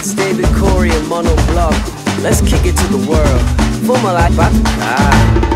It's David Corey and Monoblock. Let's kick it to the world. Fuma like Ah.